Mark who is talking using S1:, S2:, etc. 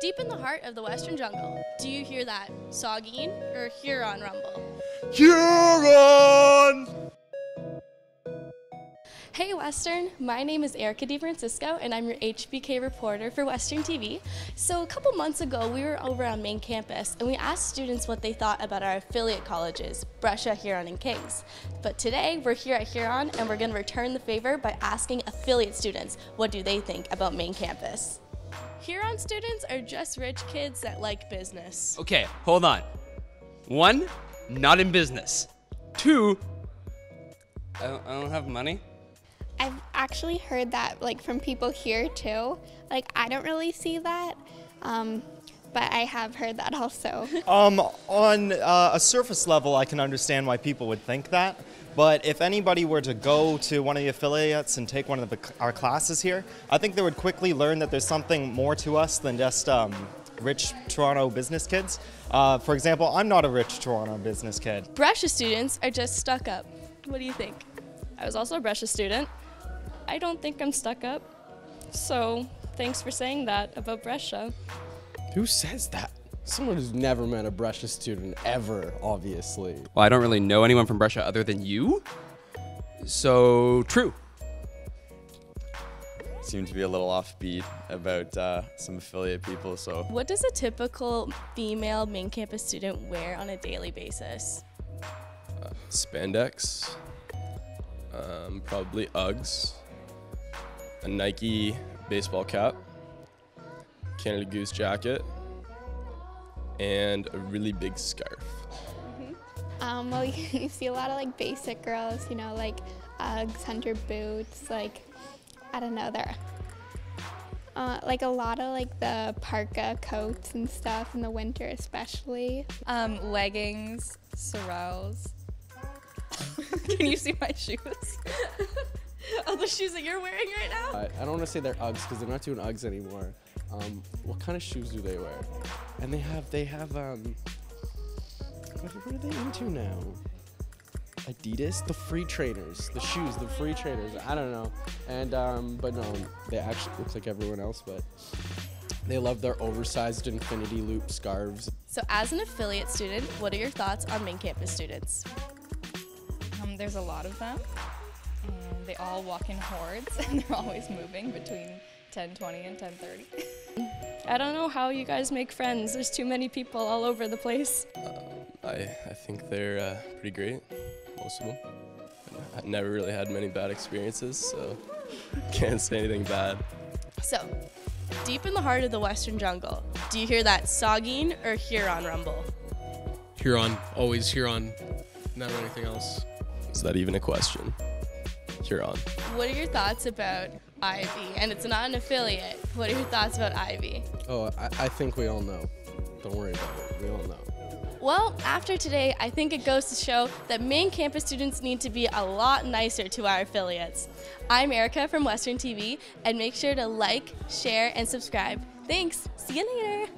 S1: Deep in the heart of the western jungle, do you hear that Saugeen or Huron rumble?
S2: Huron!
S1: Hey Western, my name is Erica DeFrancisco and I'm your HBK reporter for Western TV. So a couple months ago we were over on main campus and we asked students what they thought about our affiliate colleges, Brescia, Huron, and Kings. But today we're here at Huron and we're going to return the favor by asking affiliate students what do they think about main campus. Huron students are just rich kids that like business.
S3: Okay, hold on. One, not in business. Two, I don't, I don't have money.
S4: I've actually heard that like from people here too. Like I don't really see that, um, but I have heard that also.
S2: Um, on uh, a surface level, I can understand why people would think that. But if anybody were to go to one of the affiliates and take one of the, our classes here, I think they would quickly learn that there's something more to us than just um, rich Toronto business kids. Uh, for example, I'm not a rich Toronto business kid.
S1: Brescia students are just stuck up. What do you think?
S5: I was also a Brescia student. I don't think I'm stuck up. So thanks for saying that about Brescia.
S6: Who says that? Someone who's never met a Brescia student ever, obviously.
S3: Well, I don't really know anyone from Brescia other than you. So, true.
S7: Seem to be a little offbeat about uh, some affiliate people, so
S1: What does a typical female main campus student wear on a daily basis?
S6: Spandex, um, probably Uggs, a Nike baseball cap, Canada Goose jacket, and a really big scarf.
S4: um, well, you see a lot of like basic girls, you know, like Uggs, hunter boots, like I don't know, they're uh, like a lot of like the parka coats and stuff in the winter, especially.
S5: Um, leggings, Sorels. Can you see my shoes?
S1: Oh, the shoes that you're wearing right now?
S6: I, I don't want to say they're Uggs because they're not doing Uggs anymore. Um, what kind of shoes do they wear? And they have they have um. What, what are they into now? Adidas, the free trainers, the shoes, the free trainers. I don't know. And um, but no, they actually look like everyone else, but they love their oversized infinity loop scarves.
S1: So, as an affiliate student, what are your thoughts on main campus students?
S5: Um, there's a lot of them. And they all walk in hordes and they're always moving between 10:20 and 10:30. I don't know how you guys make friends. There's too many people all over the place.
S6: I I think they're uh, pretty great, most of them. I've never really had many bad experiences, so can't say anything bad.
S1: So, deep in the heart of the western jungle, do you hear that Saugeen or Huron rumble?
S8: Huron, always Huron, not anything else.
S6: Is that even a question? Huron.
S1: What are your thoughts about Ivey? And it's not an affiliate. What are your thoughts about Ivey?
S6: Oh, I, I think we all know. Don't worry about it. We all know.
S1: Well, after today, I think it goes to show that main campus students need to be a lot nicer to our affiliates. I'm Erica from Western TV, and make sure to like, share, and subscribe. Thanks. See you later.